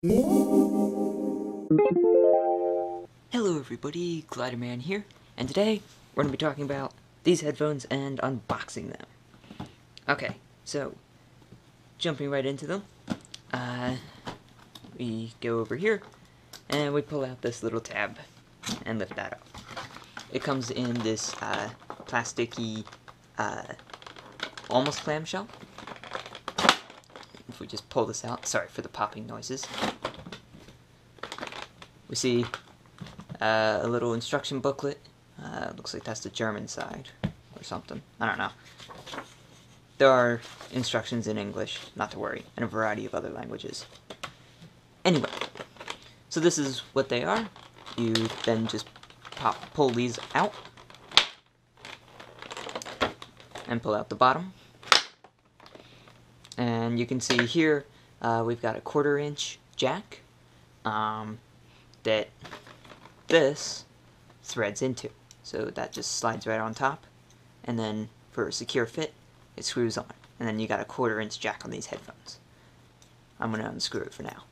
Hello everybody, Gliderman here, and today we're going to be talking about these headphones and unboxing them. Okay, so, jumping right into them, uh, we go over here, and we pull out this little tab, and lift that up. It comes in this, uh, plasticky, uh, almost clamshell. If we just pull this out, sorry for the popping noises. We see uh, a little instruction booklet. Uh, looks like that's the German side or something. I don't know. There are instructions in English, not to worry, and a variety of other languages. Anyway, so this is what they are. You then just pop, pull these out and pull out the bottom. And you can see here uh, we've got a quarter inch jack um, that this threads into. So that just slides right on top. And then for a secure fit, it screws on. And then you got a quarter inch jack on these headphones. I'm going to unscrew it for now.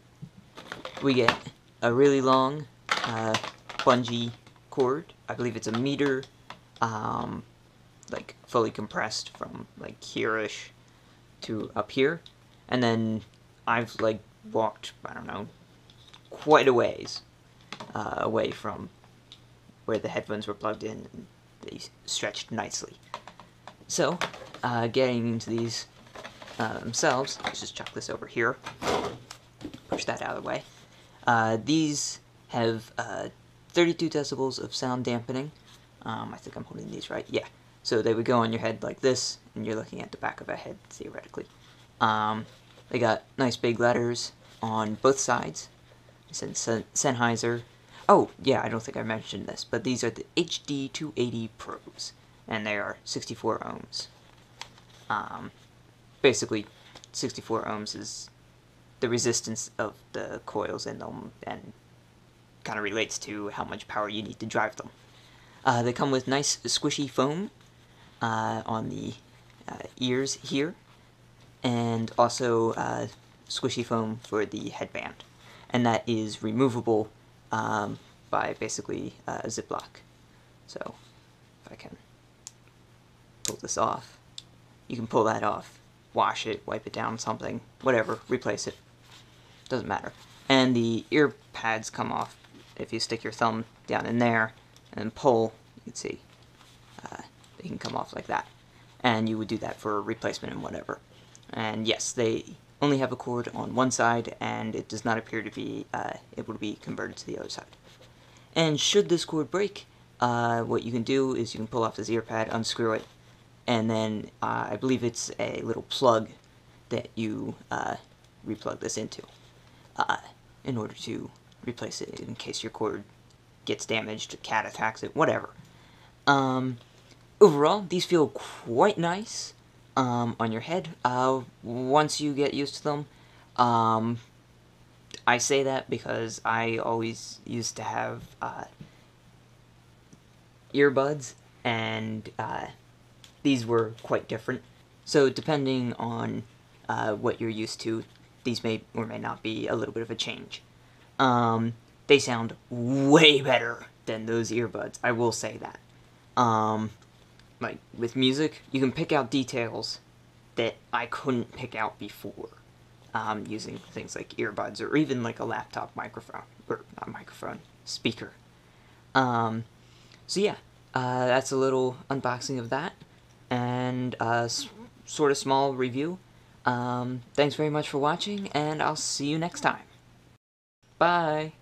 We get a really long uh, bungee cord. I believe it's a meter, um, like fully compressed from like here-ish to up here. And then I've like walked, I don't know, quite a ways uh, away from where the headphones were plugged in and they stretched nicely. So, uh, getting into these uh, themselves, let's just chuck this over here, push that out of the way. Uh, these have uh, 32 decibels of sound dampening. Um, I think I'm holding these right. Yeah. So they would go on your head like this, and you're looking at the back of a head, theoretically. Um, they got nice big letters on both sides. It said Sennheiser. Oh, yeah, I don't think I mentioned this, but these are the HD280 Pros, and they are 64 ohms. Um, basically, 64 ohms is the resistance of the coils in them, and kind of relates to how much power you need to drive them. Uh, they come with nice squishy foam uh, on the ears here, and also uh, squishy foam for the headband. And that is removable um, by basically uh, a Ziploc. So, if I can pull this off, you can pull that off, wash it, wipe it down, something, whatever, replace it. Doesn't matter. And the ear pads come off if you stick your thumb down in there and pull, you can see, uh, they can come off like that. And you would do that for replacement and whatever. And yes, they only have a cord on one side, and it does not appear to be uh, able to be converted to the other side. And should this cord break, uh, what you can do is you can pull off this ear pad, unscrew it, and then uh, I believe it's a little plug that you uh, replug this into uh, in order to replace it in case your cord gets damaged, a cat attacks it, whatever. Um, overall, these feel quite nice um, on your head uh, once you get used to them. Um, I say that because I always used to have uh, earbuds, and uh, these were quite different. So depending on uh, what you're used to, these may or may not be a little bit of a change. Um, they sound way better than those earbuds, I will say that. Um, like with music, you can pick out details that I couldn't pick out before um, using things like earbuds or even like a laptop microphone or not microphone speaker. Um, so yeah, uh, that's a little unboxing of that and a sort of small review. Um, thanks very much for watching, and I'll see you next time. Bye.